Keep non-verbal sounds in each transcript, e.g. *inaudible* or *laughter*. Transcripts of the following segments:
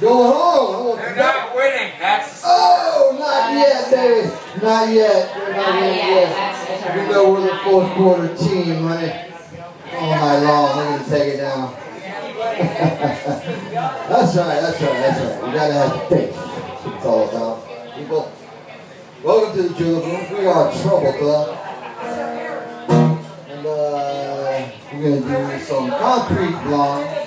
going on? They're not winning. That's Oh, not yet, baby. Not yet. They're not Not winning yet. yet. That's that's You know we're the fourth quarter team, honey. All night long, they're gonna take it down. *laughs* that's right, that's right, that's right. You gotta have faith. That's what it's all about. People, welcome to the Julep Room. We are Trouble Clefs. And uh, we're gonna do some concrete blonde.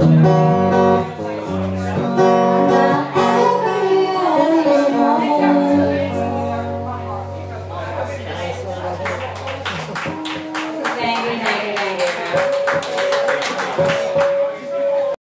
Música